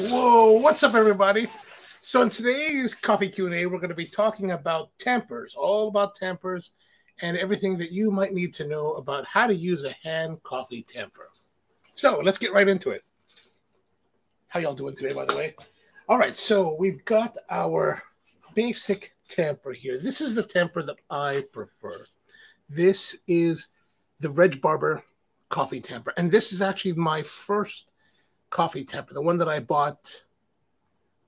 Whoa, what's up, everybody? So in today's coffee Q&A, we're going to be talking about tampers, all about tampers and everything that you might need to know about how to use a hand coffee tamper. So let's get right into it. How y'all doing today, by the way? All right, so we've got our basic tamper here. This is the tamper that I prefer. This is the Reg Barber coffee tamper. And this is actually my first coffee tamper, the one that I bought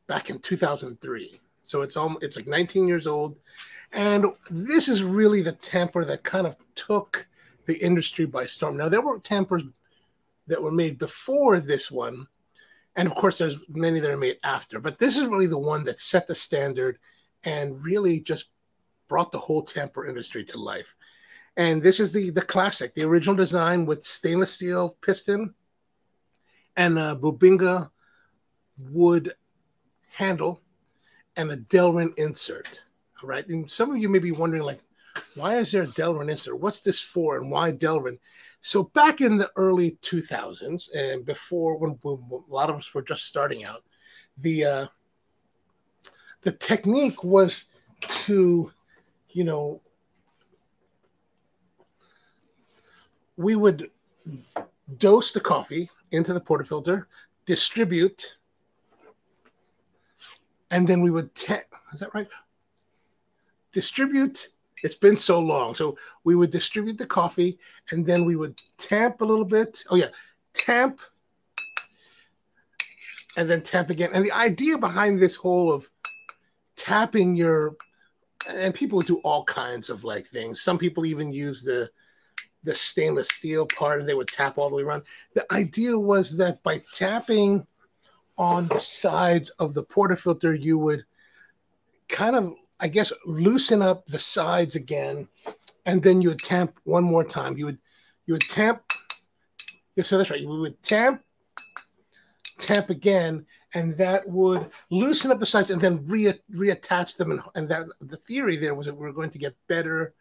back in 2003. So it's almost, it's like 19 years old. And this is really the tamper that kind of took the industry by storm. Now there were tampers that were made before this one, and of course there's many that are made after, but this is really the one that set the standard and really just brought the whole tamper industry to life. And this is the the classic, the original design with stainless steel piston and a Bubinga wood handle and a Delrin insert. All right. And some of you may be wondering, like, why is there a Delrin insert? What's this for and why Delrin? So back in the early 2000s and before when, when a lot of us were just starting out, the uh, the technique was to, you know, we would dose the coffee into the portafilter, distribute, and then we would ta- is that right? Distribute. It's been so long, so we would distribute the coffee, and then we would tamp a little bit. Oh yeah, tamp, and then tamp again. And the idea behind this whole of tapping your and people do all kinds of like things. Some people even use the the stainless steel part and they would tap all the way around. The idea was that by tapping on the sides of the portafilter, you would kind of, I guess, loosen up the sides again, and then you would tamp one more time. You would you would tamp. So that's right. You would tamp, tamp again, and that would loosen up the sides and then re reattach them. And, and that the theory there was that we are going to get better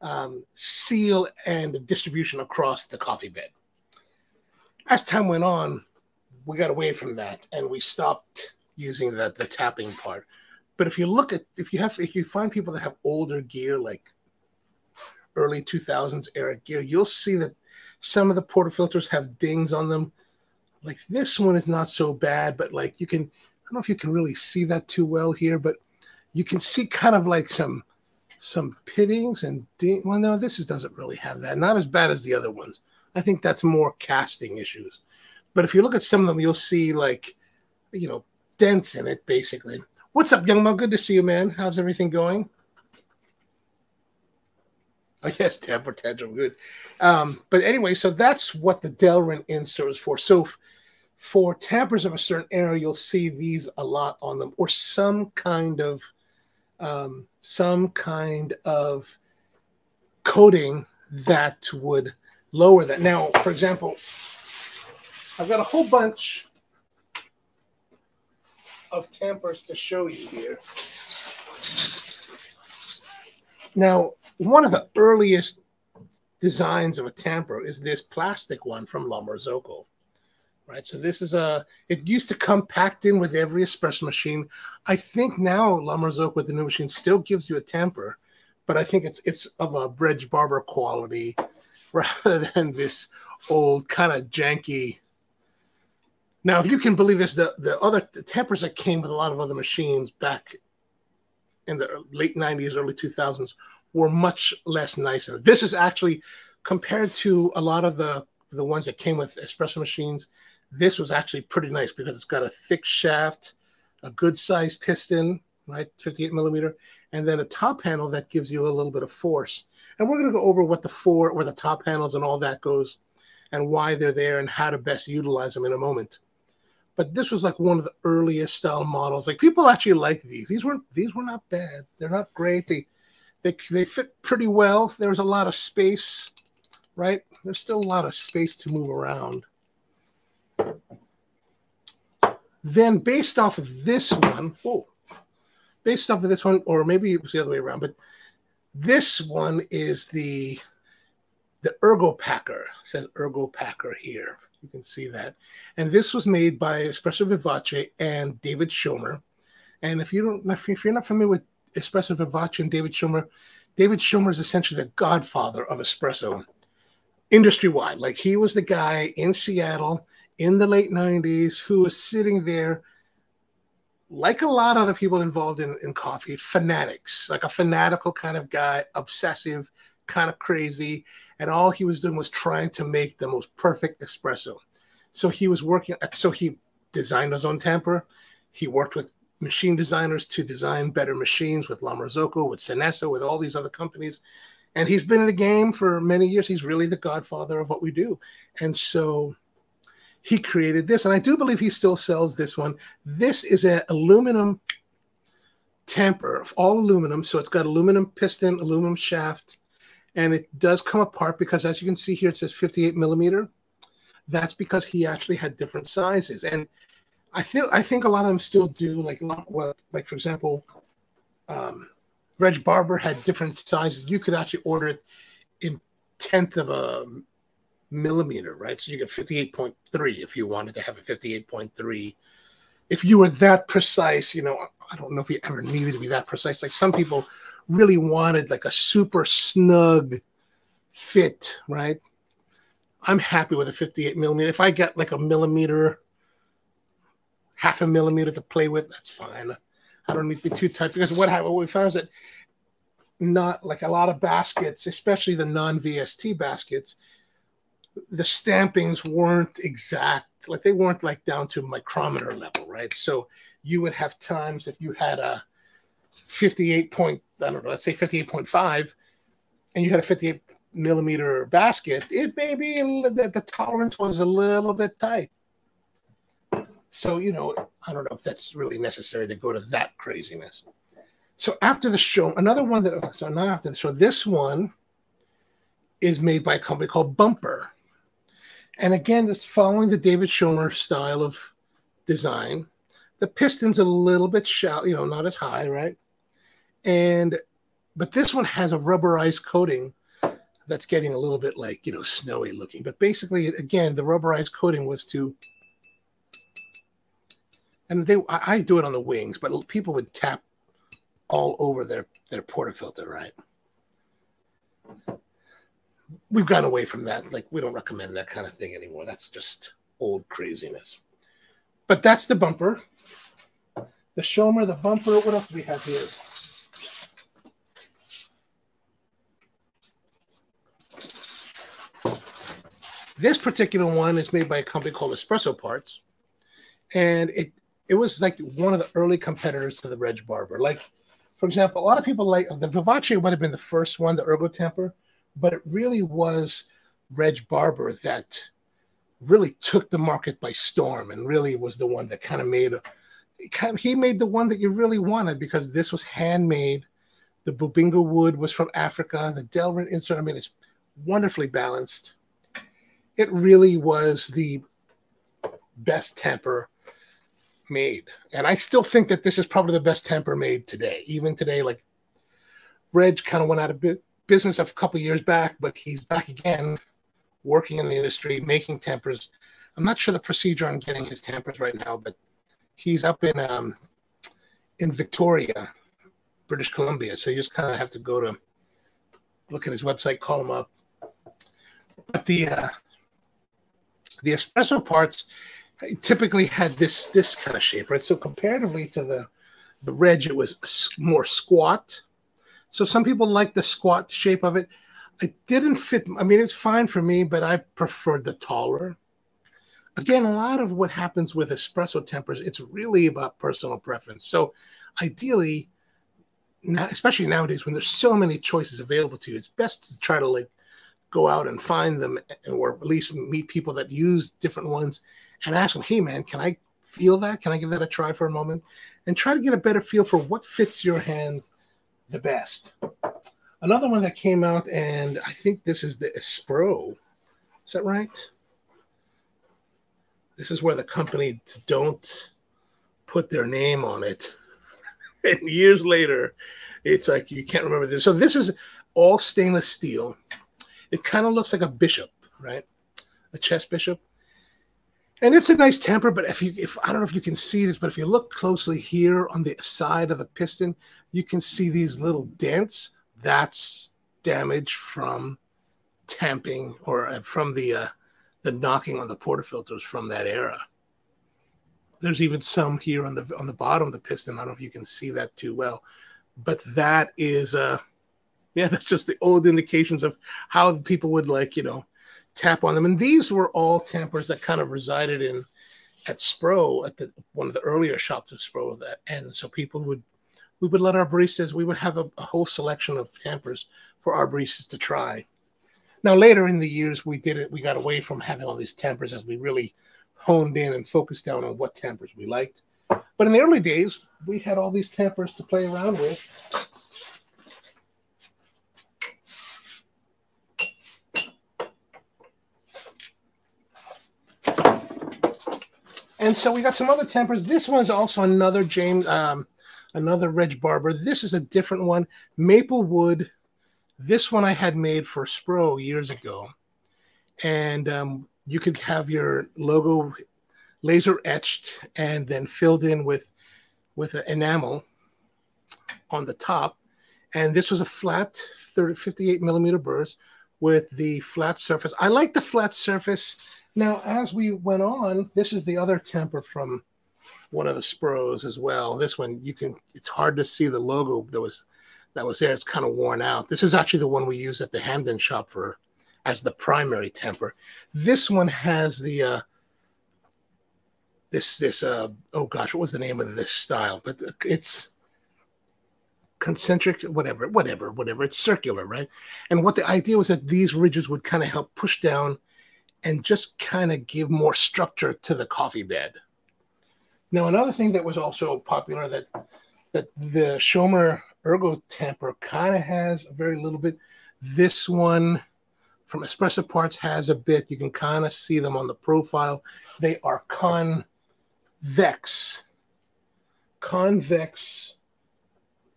um, seal and distribution across the coffee bed. As time went on, we got away from that and we stopped using the, the tapping part. But if you look at if you have if you find people that have older gear like early 2000s era gear, you'll see that some of the portafilters have dings on them. Like this one is not so bad, but like you can I don't know if you can really see that too well here, but you can see kind of like some some pittings and de- well, no, this is, doesn't really have that. Not as bad as the other ones. I think that's more casting issues. But if you look at some of them, you'll see like, you know, dents in it basically. What's up, young man? Good to see you, man. How's everything going? Oh yes, temper tantrum, good. Um, but anyway, so that's what the Delrin insert is for. So for tampers of a certain era, you'll see these a lot on them, or some kind of um, some kind of coating that would lower that. Now, for example, I've got a whole bunch of tampers to show you here. Now, one of the earliest designs of a tamper is this plastic one from La Marzocco right? So this is a, it used to come packed in with every espresso machine. I think now La Marzocco with the new machine still gives you a tamper, but I think it's it's of a Reg Barber quality rather than this old kind of janky. Now, if you can believe this, the, the other the tampers that came with a lot of other machines back in the late 90s, early 2000s were much less nice. This is actually compared to a lot of the the ones that came with espresso machines this was actually pretty nice because it's got a thick shaft, a good sized piston, right, 58 millimeter, and then a top handle that gives you a little bit of force. And we're going to go over what the four, where the top handles and all that goes, and why they're there, and how to best utilize them in a moment. But this was like one of the earliest style models. Like people actually like these. These weren't these were not bad. They're not great. They they they fit pretty well. There was a lot of space, right? There's still a lot of space to move around. Then, based off of this one, oh, based off of this one, or maybe it was the other way around, but this one is the the Ergo Packer. It says Ergo Packer here. You can see that. And this was made by Espresso Vivace and David Schomer. And if you don't, if you're not familiar with Espresso Vivace and David Schomer, David Schomer is essentially the godfather of espresso industry wide. Like he was the guy in Seattle in the late 90s who was sitting there, like a lot of other people involved in, in coffee, fanatics, like a fanatical kind of guy, obsessive, kind of crazy. And all he was doing was trying to make the most perfect espresso. So he was working, so he designed his own tamper. He worked with machine designers to design better machines with La Marzocco, with Synesso, with all these other companies. And he's been in the game for many years. He's really the godfather of what we do. And so he created this. And I do believe he still sells this one. This is an aluminum tamper, all aluminum. So it's got aluminum piston, aluminum shaft, and it does come apart because as you can see here, it says 58 millimeter. That's because he actually had different sizes. And I feel I think a lot of them still do like well, like for example, um, Reg Barber had different sizes. You could actually order it in tenth of a millimeter, right? So you get 58.3 if you wanted to have a 58.3. If you were that precise, you know, I don't know if you ever needed to be that precise. Like some people really wanted like a super snug fit, right? I'm happy with a 58 millimeter. If I get like a millimeter half a millimeter to play with, that's fine. I don't need to be too tight because what, what we found is that not like a lot of baskets, especially the non VST baskets, the stampings weren't exact, like they weren't like down to micrometer level, right? So you would have times if you had a 58 point, I don't know, let's say 58.5, and you had a 58 millimeter basket, it may be that the tolerance was a little bit tight. So, you know, I don't know if that's really necessary to go to that craziness. So after the show, another one that, so not after the show, this one is made by a company called Bumper. And again, it's following the David Schomer style of design. The piston's a little bit shallow, you know, not as high, right? And, but this one has a rubberized coating that's getting a little bit like, you know, snowy looking. But basically, again, the rubberized coating was to and they I, I do it on the wings, but people would tap all over their their portafilter, right? We've gone away from that. Like we don't recommend that kind of thing anymore. That's just old craziness. But that's the bumper. The Schomer, the bumper. What else do we have here? This particular one is made by a company called Espresso Parts, and it it was like one of the early competitors to the Reg Barber. Like, for example, a lot of people like the Vivace might have been the first one, the Ergo Temper, but it really was Reg Barber that really took the market by storm and really was the one that kind of made a, he made the one that you really wanted because this was handmade. The Bubinga wood was from Africa. The Delrin insert, I mean, it's wonderfully balanced. It really was the best tamper made. And I still think that this is probably the best tamper made today. Even today, like Reg kind of went out of business of a couple years back, but he's back again working in the industry, making tampers. I'm not sure the procedure on getting his tampers right now, but he's up in um, in Victoria, British Columbia. So you just kind of have to go to look at his website, call him up. But the uh, the espresso parts, typically had this this kind of shape, right? So comparatively to the the Reg, it was more squat. So some people like the squat shape of it. It didn't fit. I mean, it's fine for me, but I preferred the taller. Again, a lot of what happens with espresso tampers, it's really about personal preference. So ideally, especially nowadays when there's so many choices available to you, it's best to try to like go out and find them eh, or at least meet people that use different ones and ask them, hey man, can I feel that? Can I give that a try for a moment? And try to get a better feel for what fits your hand the best. Another one that came out, and I think this is the Espro. Is that right? This is where the company don't put their name on it. and years later, it's like you can't remember this. So this is all stainless steel. It kind of looks like a bishop, right? A chess bishop And it's a nice tamper, but if you, if I don't know if you can see this, but if you look closely here on the side of the piston, you can see these little dents. That's damage from tamping or uh, from the uh, the knocking on the portafilters from that era. There's even some here on the on the bottom of the piston. I don't know if you can see that too well, but that is uh yeah, that's just the old indications of how people would like, you know, tap on them. And these were all tampers that kind of resided in at Spro at the one of the earlier shops of Spro that and so people would we would let our baristas we would have a, a whole selection of tampers for our baristas to try. Now later in the years we did it we got away from having all these tampers as we really honed in and focused down on what tampers we liked. But in the early days, we had all these tampers to play around with. And so we got some other tampers. This one's also another James, um, another Reg Barber. This is a different one, maple wood. This one I had made for Spro years ago, and um, you could have your logo laser etched and then filled in with with an enamel on the top. And this was a flat 30, 58 millimeter burrs with the flat surface. I like the flat surface now, as we went on, this is the other tamper from one of the Spros as well. This one you can it's hard to see the logo that was that was there. It's kind of worn out. This is actually the one we use at the Hamden shop for as the primary tamper. This one has the uh this this uh oh gosh, what was the name of this style? But it's concentric, whatever, whatever, whatever. It's circular, right? And what the idea was that these ridges would kind of help push down and just kind of give more structure to the coffee bed. Now, another thing that was also popular that that the Schomer Ergo Tamper kind of has a very little bit. This one from Espresso Parts has a bit. You can kind of see them on the profile. They are convex, convex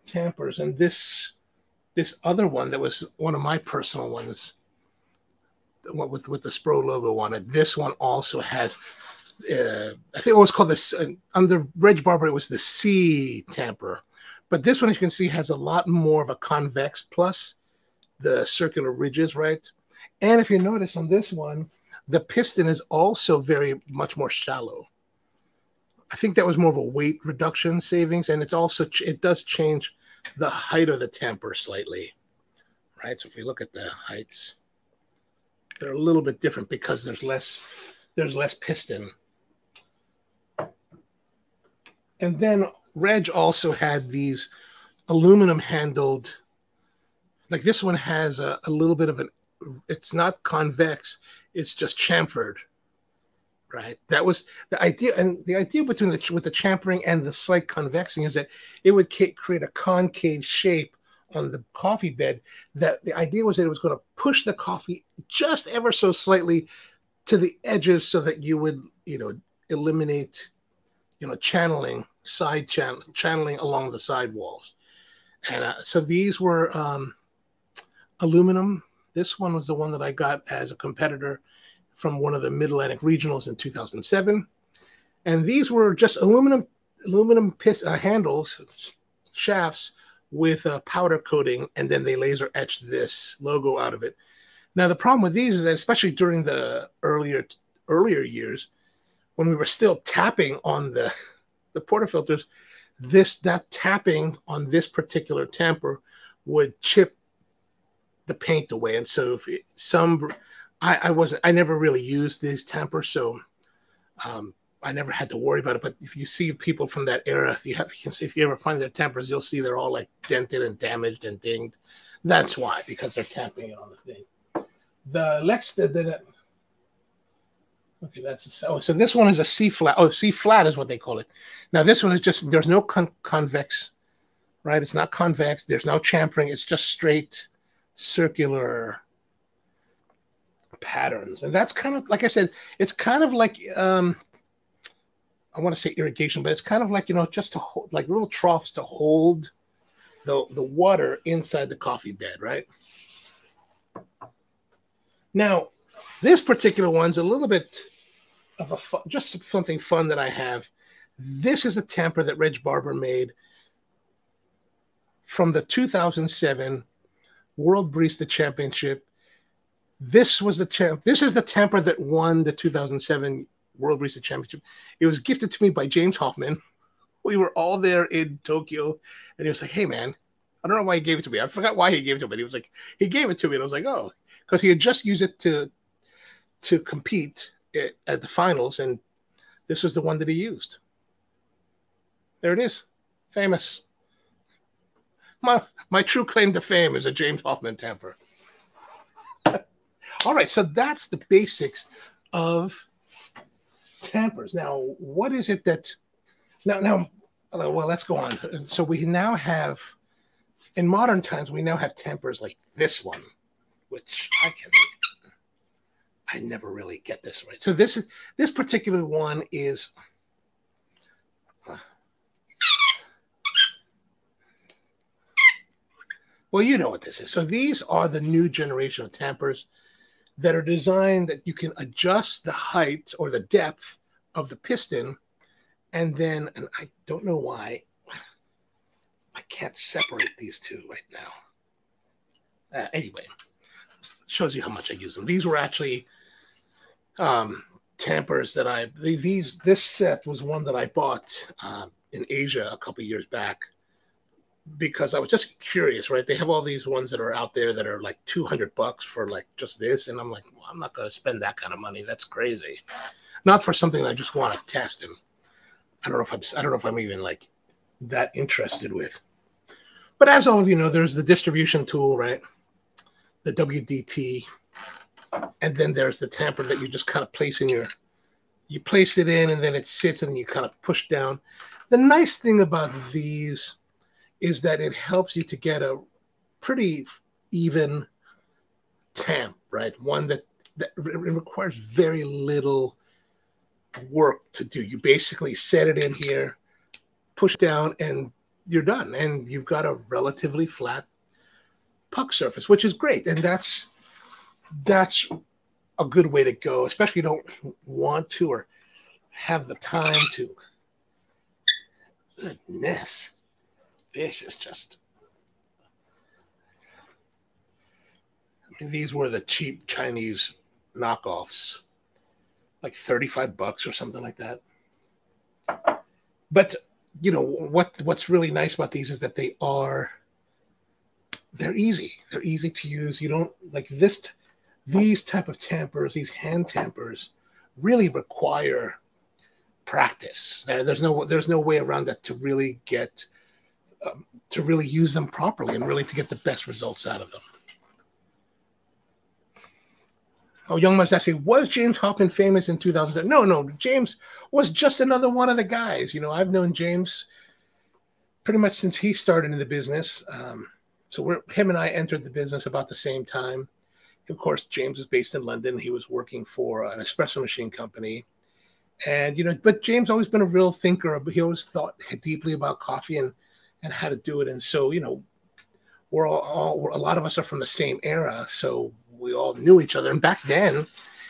tampers, and this this other one that was one of my personal ones with with the Spro logo on it. This one also has, uh, I think it was called this uh, under Reg Barber. It was the C tamper, but this one, as you can see, has a lot more of a convex plus the circular ridges, right? And if you notice on this one, the piston is also very much more shallow. I think that was more of a weight reduction savings, and it's also it does change the height of the tamper slightly, right? So if we look at the heights they're a little bit different because there's less there's less piston. And then Reg also had these aluminum handled, like this one has a, a little bit of an, it's not convex, it's just chamfered, right? That was the idea. And the idea between the, with the chamfering and the slight convexing is that it would create a concave shape on the coffee bed that the idea was that it was going to push the coffee just ever so slightly to the edges so that you would you know eliminate you know channeling side channel channeling along the side walls. And uh, so these were um, aluminum. This one was the one that i got as a competitor from one of the mid-atlantic regionals in 2007 and these were just aluminum aluminum pis- uh, handles shafts with a powder coating, and then they laser etched this logo out of it. Now the problem with these is that especially during the earlier earlier years, when we were still tapping on the the portafilters, this that tapping on this particular tamper would chip the paint away, and so if it, some I, I wasn't I never really used these tampers, so um, I never had to worry about it. But if you see people from that era, if you have, you can see if you ever find their tampers, you'll see they're all like dented and damaged and dinged. That's why, because they're tapping it on the thing. The Lex did it. Okay, that's a, oh, so this one is a C flat. Oh, C flat is what they call it. Now this one is just there's no con convex, right? It's not convex. There's no chamfering. It's just straight circular patterns, and that's kind of like I said. It's kind of like um, I want to say irrigation, but it's kind of like you know just to hold like little troughs to hold the the water inside the coffee bed, right? Now, this particular one's a little bit of a just something fun that I have. This is a tamper that Reg Barber made from the 2007 World Barista Championship. This was the champ. This is the tamper that won the 2007 World Barista Championship. It was gifted to me by James Hoffmann. We were all there in Tokyo, and he was like, "Hey, man, I don't know why he gave it to me. I forgot why he gave it to me. But he was like, he gave it to me, and I was like, oh, because he had just used it to to compete at the finals, and this was the one that he used. There it is, famous. My my true claim to fame is a James Hoffmann tamper. All right, so that's the basics of tampers. Now, what is it that now now well let's go on. So we now have in modern times we now have tampers like this one, which I can I never really get this right. So this is this particular one is uh, well, you know what this is. So these are the new generation of tampers that are designed that you can adjust the height or the depth of the piston, and then and I don't know why I can't separate these two right now. Uh, anyway, shows you how much I use them. These were actually um, tampers that I these this set was one that I bought uh, in Asia a couple years back because I was just curious, right? They have all these ones that are out there that are like 200 bucks for like just this. And I'm like, well, I'm not going to spend that kind of money. That's crazy. Not for something I just want to test. And I don't know if I'm, I don't know if I'm even like that interested with. But as all of you know, there's the distribution tool, right? The WDT and then there's the tamper that you just kind of place in your you place it in and then it sits and you kind of push down the nice thing about these is that it helps you to get a pretty even tamp right? One that that requires very little work to do. You basically set it in here push down and you're done. And you've got a relatively flat puck surface which is great. And that's that's a good way to go, especially if you don't want to or have the time to. Goodness, this is just. I mean, these were the cheap Chinese knockoffs, like 35 bucks or something like that. But you know what what's really nice about these is that they are they're easy. They're easy to use. You don't like this these type of tampers, these hand tampers, really require practice. There's no there's no way around that to really get um, to really use them properly and really to get the best results out of them. Oh, Young must asking, was James Hoffmann famous in 2000? No, no, James was just another one of the guys. You know, I've known James pretty much since he started in the business. Um, so we're him and I entered the business about the same time. Of course, James was based in London. He was working for an espresso machine company. And, you know, but James always been a real thinker. He always thought deeply about coffee and, and how to do it. And so, you know, we're all, all a lot of us are from the same era. So we all knew each other. And back then,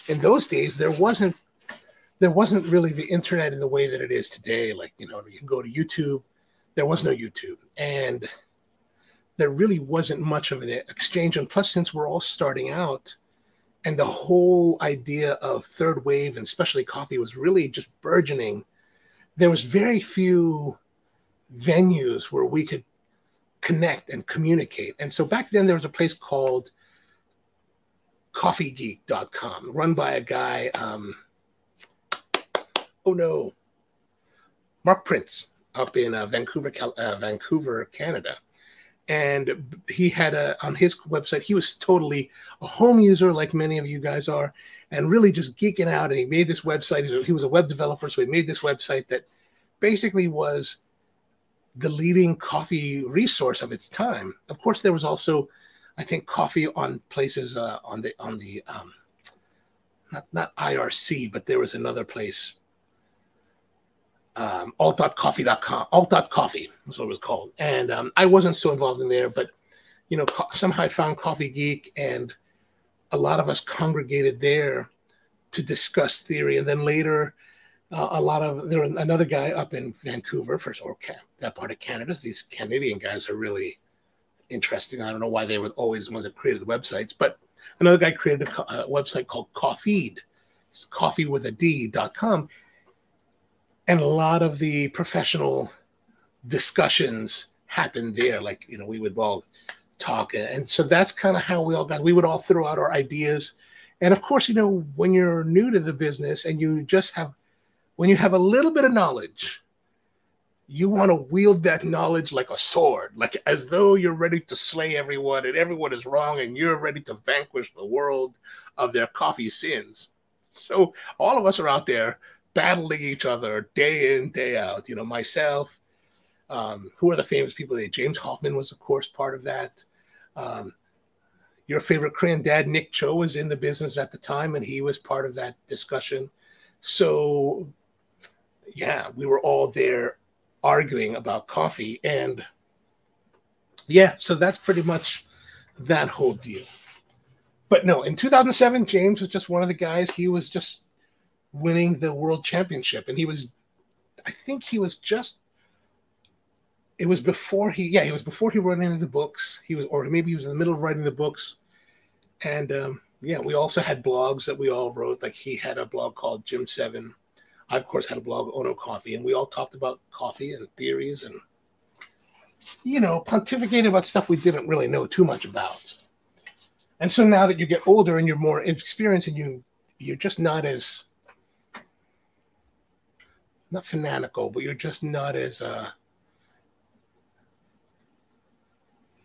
in those days, there wasn't there wasn't really the internet in the way that it is today. Like, you know, you can go to YouTube. There was no YouTube. And there really wasn't much of an exchange. And plus, since we're all starting out, and the whole idea of third wave and specialty coffee was really just burgeoning, there was very few venues where we could connect and communicate. And so back then, there was a place called coffeegeek.com run by a guy. Um, oh no, Mark Prince up in uh, Vancouver, uh, Vancouver, Canada and he had a on his website he was totally a home user like many of you guys are and really just geeking out and he made this website he was a web developer so he made this website that basically was the leading coffee resource of its time of course there was also i think coffee on places uh, on the on the um, not not irc but there was another place um, alt.coffee.com, alt.coffee was what it was called. And um, I wasn't so involved in there, but, you know, somehow I found Coffee Geek and a lot of us congregated there to discuss theory. And then later, uh, a lot of there another guy up in Vancouver, first or that part of Canada. These Canadian guys are really interesting. I don't know why they were always the ones that created the websites, but another guy created a, a website called Coffeed. It's coffee with a D dot com. And a lot of the professional discussions happened there. Like, you know, we would all talk. And so that's kind of how we all got, we would all throw out our ideas. And of course, you know, when you're new to the business and you just have, when you have a little bit of knowledge, you want to wield that knowledge like a sword, like as though you're ready to slay everyone and everyone is wrong and you're ready to vanquish the world of their coffee sins. So all of us are out there battling each other day in, day out. You know, myself, um, who are the famous people today? James Hoffmann was, of course, part of that. Um, your favorite Korean dad, Nick Cho, was in the business at the time, and he was part of that discussion. So, yeah, we were all there arguing about coffee. And yeah, so that's pretty much that whole deal. But no, in 2007, James was just one of the guys. He was just winning the world championship. And he was, I think he was just it was before he yeah he was before he wrote any of the books he was or maybe he was in the middle of writing the books and um, yeah we also had blogs that we all wrote like he had a blog called jim seven i of course had a blog ono coffee and we all talked about coffee and theories and you know pontificated about stuff we didn't really know too much about and so now that you get older and you're more experienced and you you're just not as not fanatical but you're just not as uh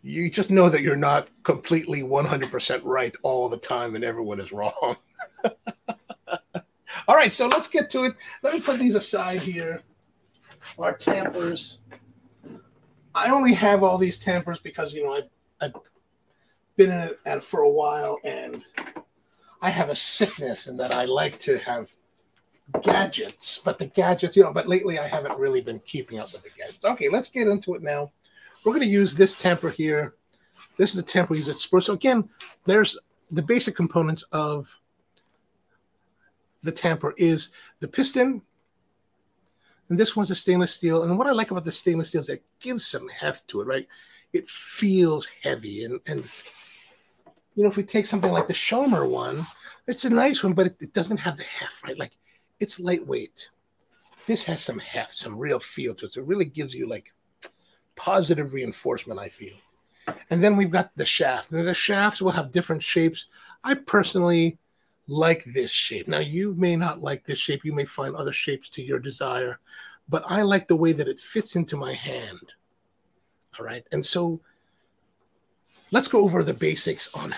you just know that you're not completely 100% right all the time and everyone is wrong. all right, so let's get to it. Let me put these aside here. Our tampers. I only have all these tampers because, you know, I, I've been in it at, for a while and I have a sickness in that I like to have gadgets, but the gadgets, you know, but lately I haven't really been keeping up with the gadgets. Okay, let's get into it now. We're going to use this tamper here. This is the tamper we use at Spurs. So again, there's the basic components of the tamper is the piston, and this one's a stainless steel. And what I like about the stainless steel is it gives some heft to it, right? It feels heavy. And, and you know, if we take something like the Schomer one, it's a nice one, but it, it doesn't have the heft, right? Like it's lightweight. This has some heft, some real feel to it. So it really gives you like positive reinforcement, I feel. And then we've got the shaft. Now, the shafts will have different shapes. I personally like this shape. Now, you may not like this shape. You may find other shapes to your desire, but I like the way that it fits into my hand. All right. And so let's go over the basics on.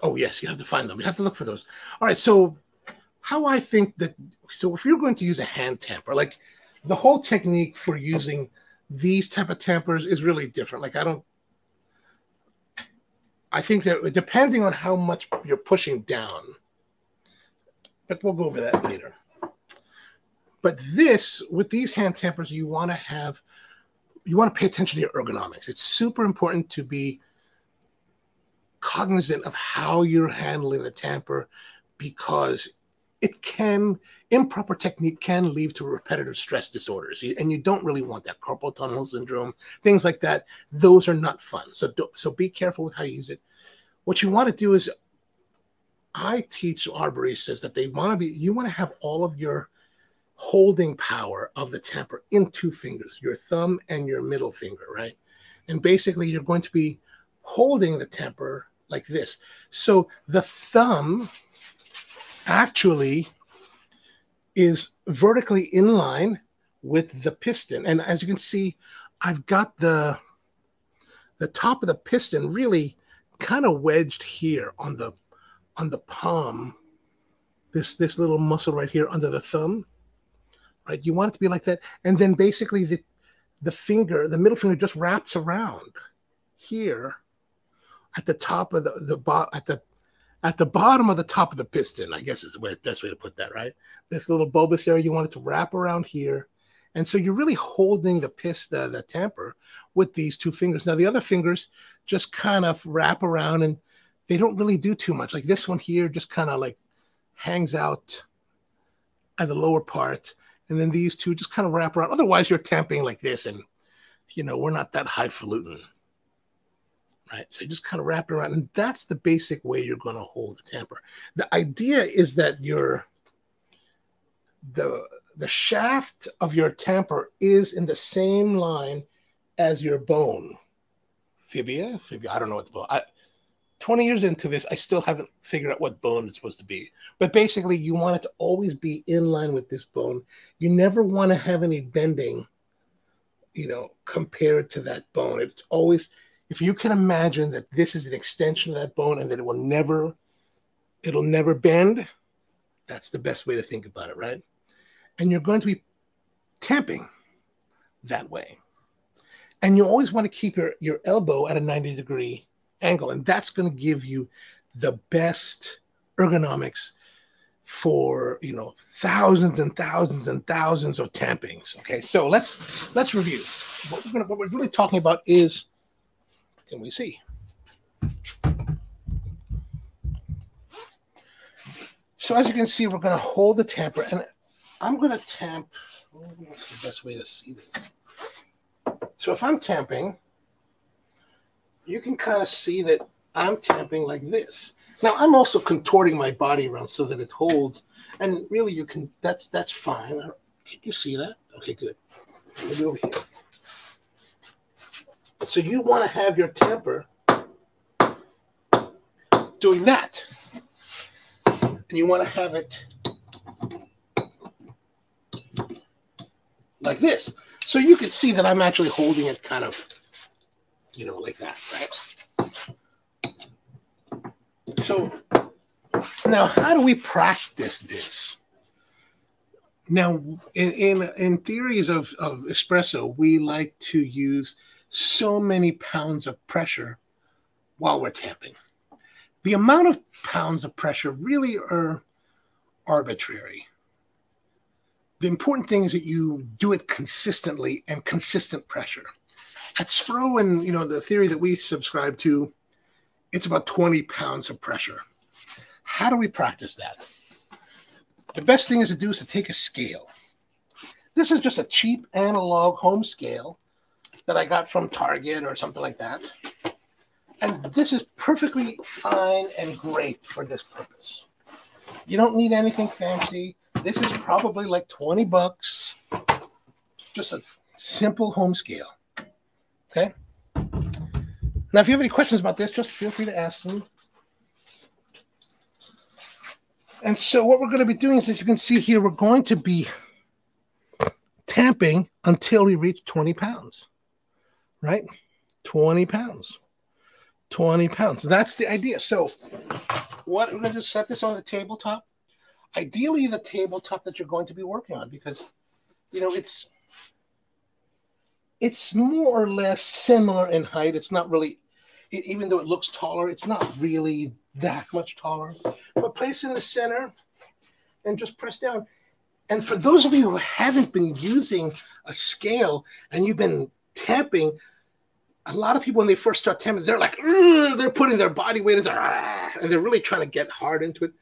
Oh, yes, you have to find them. You have to look for those. All right. So, how I think that, so if you're going to use a hand tamper, like the whole technique for using these type of tampers is really different. Like I don't, I think that depending on how much you're pushing down, but we'll go over that later. But this, with these hand tampers, you want to have, you want to pay attention to your ergonomics. It's super important to be cognizant of how you're handling the tamper because it can improper technique can lead to repetitive stress disorders. And you don't really want that. Carpal tunnel syndrome things like that those are not fun. So so be careful with how you use it. What you want to do is i teach our baristas that they want to be you want to have all of your holding power of the tamper in two fingers your thumb and your middle finger right? And basically you're going to be holding the tamper like this. So the thumb actually is vertically in line with the piston. And as you can see, I've got the the top of the piston really kind of wedged here on the on the palm. This this little muscle right here under the thumb. Right? You want it to be like that. And then basically the the finger, the middle finger just wraps around here at the top of the the at the at the bottom of the top of the piston, I guess is the best way to put that, right? This little bulbous area, you want it to wrap around here. And so you're really holding the piston, the tamper with these two fingers. Now the other fingers just kind of wrap around and they don't really do too much. Like this one here just kind of like hangs out at the lower part. And then these two just kind of wrap around. Otherwise, you're tamping like this. And, you know, we're not that highfalutin. Right. So you just kind of wrap it around. And that's the basic way you're going to hold the tamper. The idea is that your the the shaft of your tamper is in the same line as your bone. Fibia? Fibia. I don't know what the bone. I, 20 years into this, I still haven't figured out what bone it's supposed to be. But basically, you want it to always be in line with this bone. You never want to have any bending, you know, compared to that bone. It's always, if you can imagine that this is an extension of that bone and that it will never, it'll never bend, that's the best way to think about it, right? And you're going to be tamping that way. And you always want to keep your, your elbow at a 90 degree angle. And that's going to give you the best ergonomics for you know thousands and thousands and thousands of tampings. Okay, so let's let's review. What we're gonna what we're really talking about is can we see? So as you can see, we're gonna hold the tamper and I'm gonna tamp. Oh, what's the best way to see this? So if I'm tamping, you can kind of see that I'm tamping like this. Now I'm also contorting my body around so that it holds, and really you can. That's that's fine. Can you see that? Okay, good. Maybe over here. So you want to have your tamper doing that, and you want to have it like this. So you can see that I'm actually holding it kind of you know, like that, right? So now, how do we practice this? Now, in in, in theories of, of espresso, we like to use so many pounds of pressure while we're tamping. The amount of pounds of pressure really are arbitrary. The important thing is that you do it consistently and consistent pressure at Spro and you know the theory that we subscribe to, it's about 20 pounds of pressure. How do we practice that? The best thing is to do is to take a scale. This is just a cheap analog home scale that I got from Target or something like that. And this is perfectly fine and great for this purpose. You don't need anything fancy. This is probably like 20 bucks. Just a simple home scale. Okay. Now, if you have any questions about this, just feel free to ask them. And so what we're going to be doing is, as you can see here, we're going to be tamping until we reach 20 pounds, right? 20 pounds. 20 pounds. That's the idea. So what we're going to just set this on the tabletop. Ideally, the tabletop that you're going to be working on because, you know, it's it's more or less similar in height. It's not really, even though it looks taller, it's not really that much taller. But place in the center and just press down. And for those of you who haven't been using a scale and you've been tamping, a lot of people when they first start tamping, they're like, they're putting their body weight into, and they're really trying to get hard into it.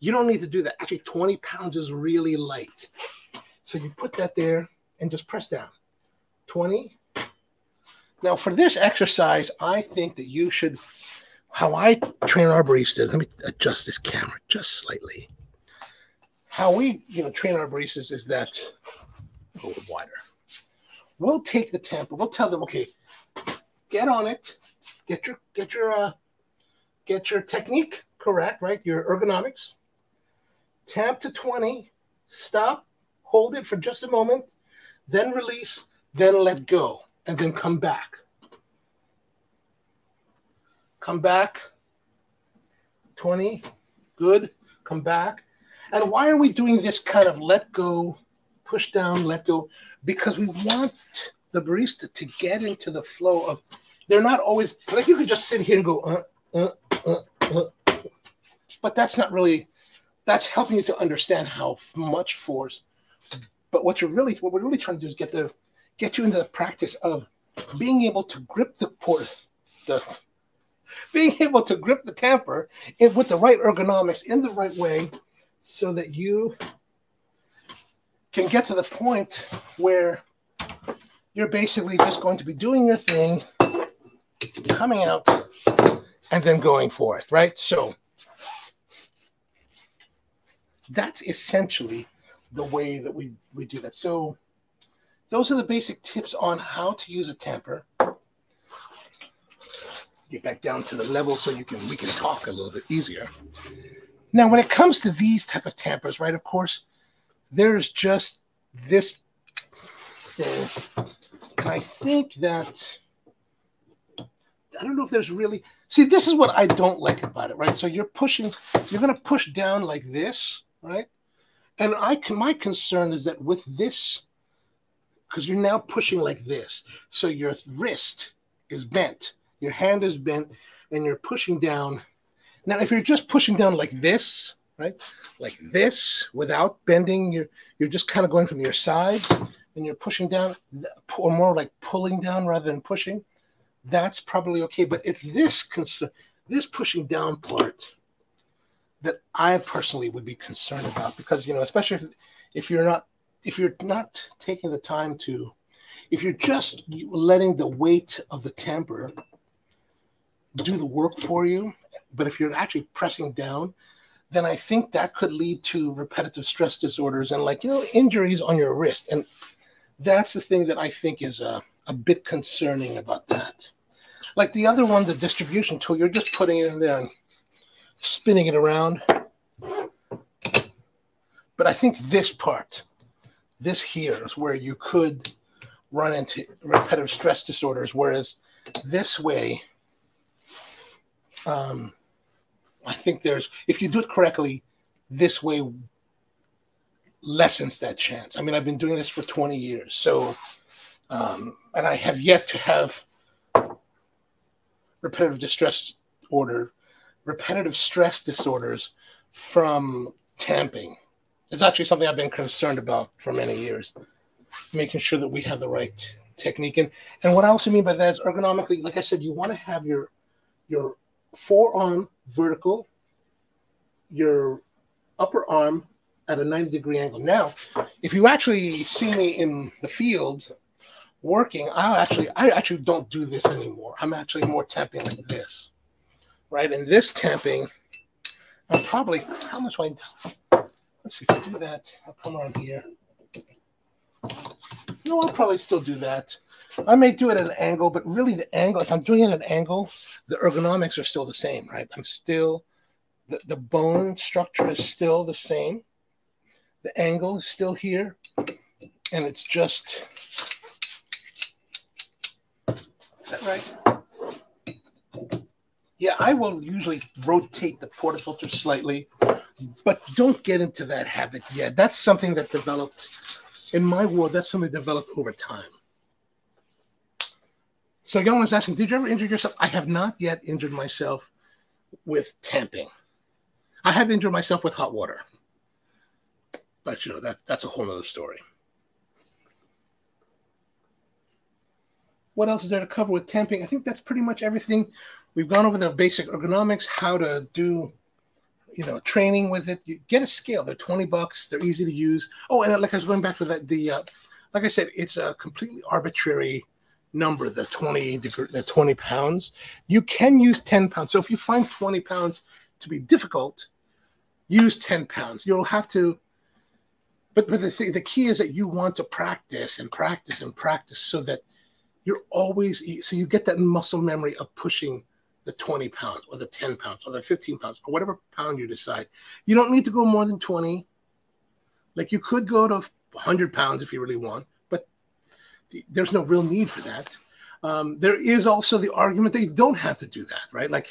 You don't need to do that. Actually, 20 pounds is really light. So you put that there and just press down. 20. Now, for this exercise, I think that you should, how I train our baristas, let me adjust this camera just slightly. How we, you know, train our baristas is that, oh, a little wider. We'll take the tempo, we'll tell them, okay, get on it, get your, get your, uh, get your technique correct, right? Your ergonomics. Tamp to 20, stop, hold it for just a moment, then release, then let go, and then come back. Come back. 20. Good. Come back. And why are we doing this kind of let go, push down, let go? Because we want the barista to get into the flow of, they're not always, like you could just sit here and go, uh, uh, uh, uh. but that's not really, that's helping you to understand how much force. But what you're really, what we're really trying to do is get the get you into the practice of being able to grip the port, the being able to grip the tamper in, with the right ergonomics in the right way so that you can get to the point where you're basically just going to be doing your thing, coming out, and then going for it, right? So that's essentially the way that we, we do that. So those are the basic tips on how to use a tamper. Get back down to the level so you can we can talk a little bit easier. Now, when it comes to these type of tampers, right? Of course, there's just this thing, and I think that I don't know if there's really see. This is what I don't like about it, right? So you're pushing, you're going to push down like this, right? And I can my concern is that with this, because you're now pushing like this, so your wrist is bent, your hand is bent, and you're pushing down. Now, if you're just pushing down like this, right, like this, without bending, you're you're just kind of going from your side, and you're pushing down, or more like pulling down rather than pushing. That's probably okay, but it's this concern, this pushing down part that I personally would be concerned about because you know, especially if if you're not if you're not taking the time to if you're just letting the weight of the tamper do the work for you, but if you're actually pressing down, then I think that could lead to repetitive stress disorders and like you know injuries on your wrist, and that's the thing that I think is a, a bit concerning about that. Like the other one, the distribution tool, you're just putting it in there and spinning it around. But I think this part, this here, is where you could run into repetitive stress disorders. Whereas this way, um, I think there's, if you do it correctly, this way lessens that chance. I mean, I've been doing this for 20 years. So, um, and I have yet to have repetitive distress order repetitive stress disorders from tamping. It's actually something I've been concerned about for many years, making sure that we have the right technique. And, and what I also mean by that is ergonomically, like I said, you want to have your your forearm vertical, your upper arm at a 90 degree angle. Now, if you actually see me in the field working, I actually I actually don't do this anymore. I'm actually more tapping like this right? And this tamping, I'm probably, how much do I, let's see if I do that, I'll come on here. I'll probably still do that. I may do it at an angle, but really the angle, if I'm doing it at an angle, the ergonomics are still the same, right? I'm still, the, the bone structure is still the same. The angle is still here. And it's just, is that right? Yeah, I will usually rotate the portafilter slightly, but don't get into that habit yet. That's something that developed in my world. That's something developed over time. So young one's asking, did you ever injure yourself? I have not yet injured myself with tamping. I have injured myself with hot water. But you know, that that's a whole nother story. What else is there to cover with tamping? I think that's pretty much everything We've gone over the basic ergonomics, how to do, you know, training with it. You get a scale. They're 20 bucks. They're easy to use. Oh, and like I was going back to that, the, uh, like I said, it's a completely arbitrary number, the 20, degree, the 20 pounds. You can use 10 pounds. So if you find 20 pounds to be difficult, use 10 pounds. You'll have to, but, but the, thing, the key is that you want to practice and practice and practice so that you're always, so you get that muscle memory of pushing the 20 pounds or the 10 pounds or the 15 pounds or whatever pound you decide. You don't need to go more than 20. Like you could go to 100 pounds if you really want, but there's no real need for that. Um, there is also the argument that you don't have to do that, right? Like,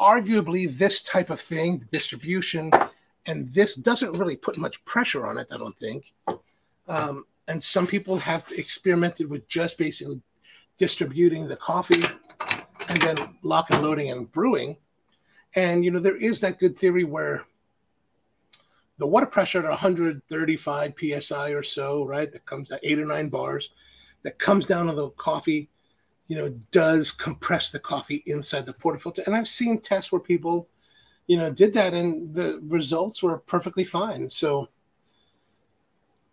arguably, this type of thing, the distribution, and this doesn't really put much pressure on it, I don't think. Um, and some people have experimented with just basically distributing the coffee and then lock and loading and brewing. And you know, there is that good theory where the water pressure at 135 psi or so, right, that comes to eight or nine bars, that comes down on the coffee, you know, does compress the coffee inside the portafilter. And I've seen tests where people, you know, did that and the results were perfectly fine. So,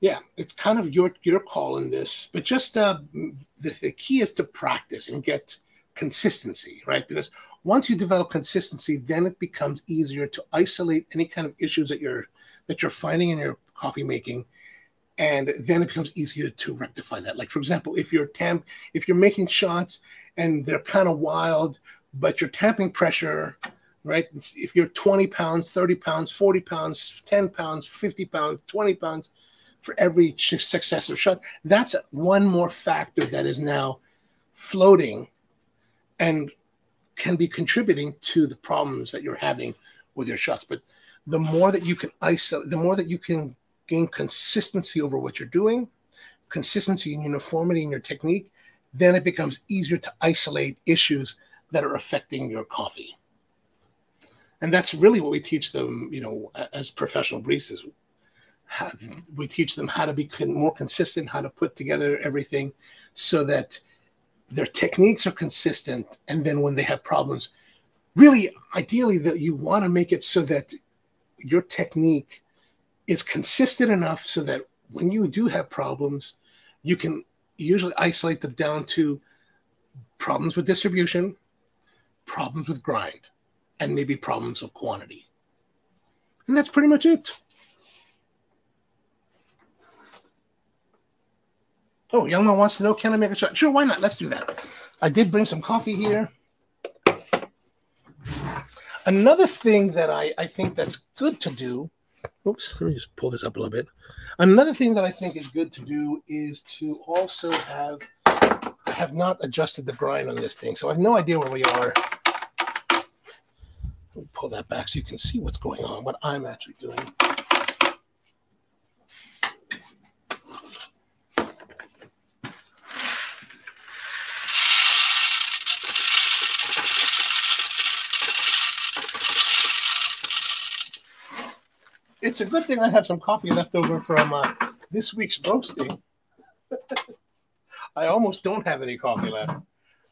yeah, it's kind of your your call in this, but just uh, the, the key is to practice and get consistency, right? Because once you develop consistency, then it becomes easier to isolate any kind of issues that you're that you're finding in your coffee making. And then it becomes easier to rectify that. Like for example if you're tamp if you're making shots and they're kind of wild but your tamping pressure right? If you're 20 pounds 30 pounds 40 pounds 10 pounds 50 pounds 20 pounds for every successive shot that's one more factor that is now floating and can be contributing to the problems that you're having with your shots but the more that you can isolate the more that you can gain consistency over what you're doing, consistency and uniformity in your technique, then it becomes easier to isolate issues that are affecting your coffee. And that's really what we teach them, you know, as professional baristas. We teach them how to be more consistent, how to put together everything so that their techniques are consistent. And then when they have problems, really, ideally, that you want to make it so that your technique is consistent enough so that when you do have problems, you can usually isolate them down to problems with distribution, problems with grind, and maybe problems of quantity. And that's pretty much it. Oh, young man wants to know, can I make a shot? Sure, why not? Let's do that. I did bring some coffee here. Another thing that I, I think that's good to do oops, let me just pull this up a little bit. Another thing that I think is good to do is to also have, I have not adjusted the grind on this thing, so I have no idea where we are. Let me pull that back so you can see what's going on, what I'm actually doing. It's a good thing I have some coffee left over from uh, this week's roasting. I almost don't have any coffee left.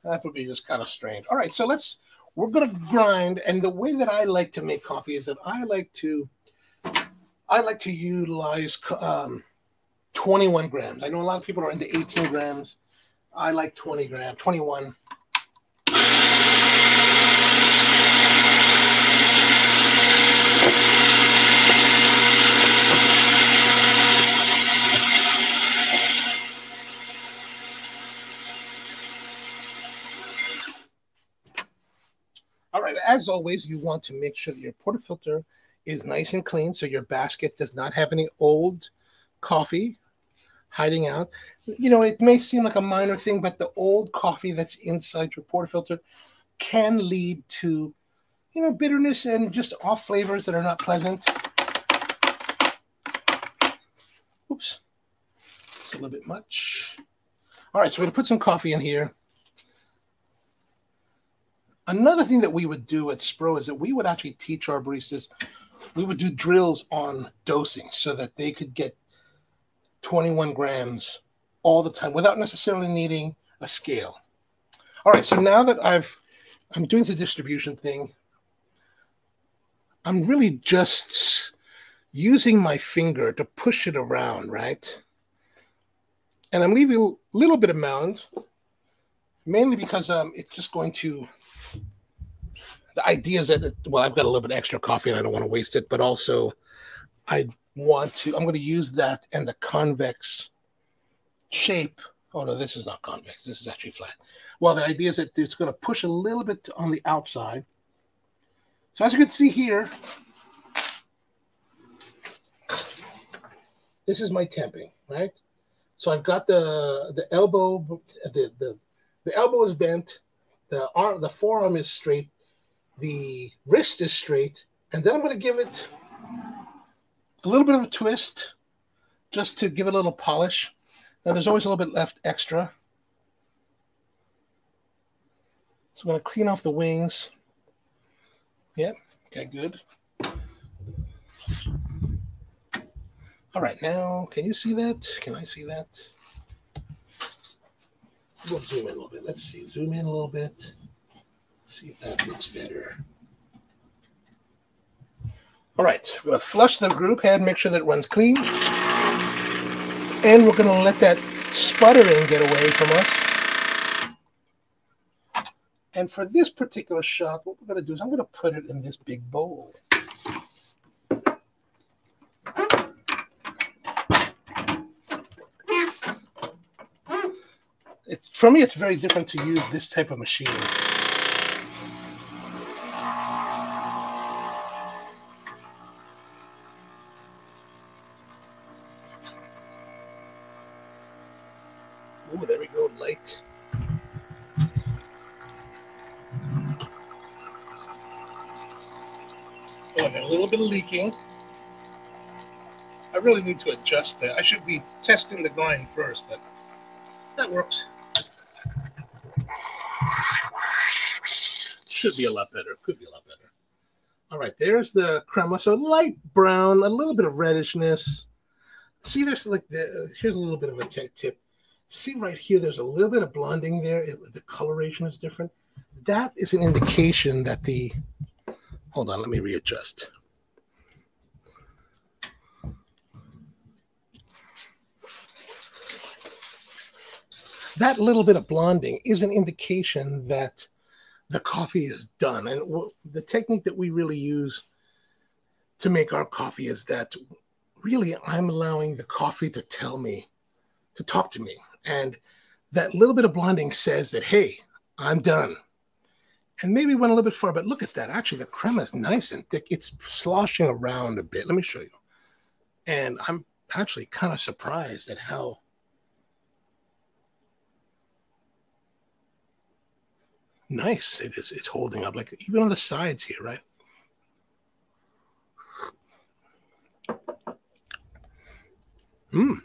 That would be just kind of strange. All right, so let's we're gonna grind, and the way that I like to make coffee is that I like to I like to utilize um, 21 grams. I know a lot of people are into 18 grams. I like 20 grams, 21. As always, you want to make sure that your portafilter is nice and clean so your basket does not have any old coffee hiding out. You know, it may seem like a minor thing, but the old coffee that's inside your portafilter can lead to, you know, bitterness and just off flavors that are not pleasant. Oops, it's a little bit much. All right, so we're gonna put some coffee in here. Another thing that we would do at Spro is that we would actually teach our baristas, we would do drills on dosing so that they could get 21 grams all the time without necessarily needing a scale. All right, so now that I've I'm doing the distribution thing, I'm really just using my finger to push it around, right? And I'm leaving a little bit of mound, mainly because um, it's just going to the idea is that well, I've got a little bit extra coffee and I don't want to waste it, but also I want to. I'm going to use that and the convex shape. Oh no, this is not convex. This is actually flat. Well, the idea is that it's going to push a little bit on the outside. So as you can see here, this is my tamping, right? So I've got the the elbow, the the the elbow is bent, the arm, the forearm is straight, the wrist is straight, and then I'm going to give it a little bit of a twist just to give it a little polish. Now there's always a little bit left extra. So I'm going to clean off the wings. Yep, okay, good. All right, now, can you see that? Can I see that? we'll zoom in a little bit. Let's see. Zoom in a little bit. Let's see if that looks better. All right, we're to flush the group head, make sure that it runs clean. And we're going to let that sputtering get away from us. And for this particular shot, what we're going to do is I'm going to put it in this big bowl. It, for me, it's very different to use this type of machine. Really need to adjust that. I should be testing the grind first, but that works. Should be a lot better. Could be a lot better. All right, there's the crema. So light brown, a little bit of reddishness. See this? Like the here's a little bit of a tip. See right here, there's a little bit of blonding there. It, the coloration is different. That is an indication that the hold on, let me readjust. That little bit of blonding is an indication that the coffee is done. And the technique that we really use to make our coffee is that really I'm allowing the coffee to tell me, to talk to me. And that little bit of blonding says that, hey, I'm done. And maybe went a little bit far, but look at that. Actually, the crema is nice and thick. It's sloshing around a bit. Let me show you. And I'm actually kind of surprised at how nice it is. It's holding up, like even on the sides here, right? Mmm.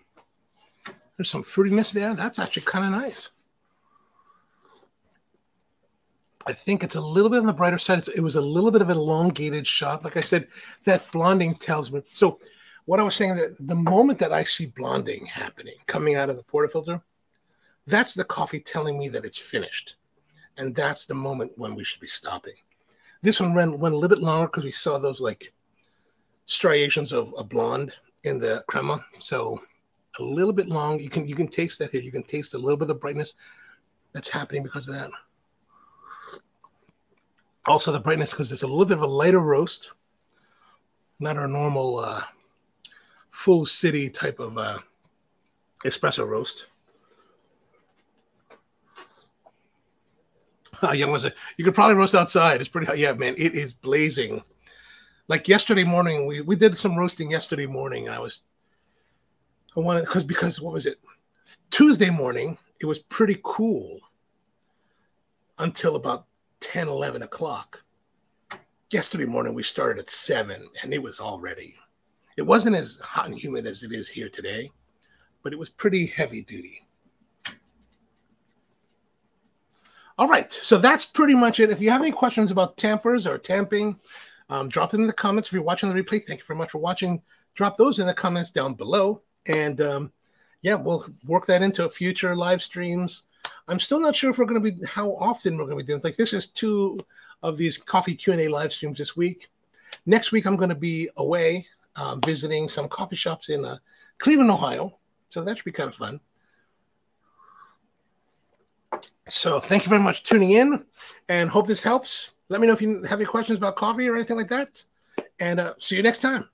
There's some fruitiness there. That's actually kind of nice. I think it's a little bit on the brighter side. It was a little bit of an elongated shot. Like I said, that blonding tells me. So, what I was saying that the moment that I see blonding happening coming out of the portafilter, that's the coffee telling me that it's finished and that's the moment when we should be stopping. This one ran went a little bit longer because we saw those like striations of, a blonde in the crema. So a little bit long. You can you can taste that here. You can taste a little bit of brightness that's happening because of that. Also the brightness because it's a little bit of a lighter roast, not our normal uh, full city type of uh, espresso roast. Young was you could probably roast outside. It's pretty hot. Yeah, man, it is blazing. Like yesterday morning, we we did some roasting yesterday morning, and I was I wanted because because what was it? Tuesday morning, it was pretty cool until about 10, 11 o'clock. Yesterday morning, we started at seven, and it was already. It wasn't as hot and humid as it is here today, but it was pretty heavy duty. All right, so that's pretty much it. If you have any questions about tampers or tamping, um, drop them in the comments. If you're watching the replay, thank you very much for watching. Drop those in the comments down below, and um, yeah, we'll work that into future live streams. I'm still not sure if we're going to be how often we're going to be doing. It's like this is two of these coffee Q and A live streams this week. Next week I'm going to be away um, visiting some coffee shops in uh, Cleveland, Ohio, so that should be kind of fun. So thank you very much tuning in and hope this helps. Let me know if you have any questions about coffee or anything like that. And uh, see you next time.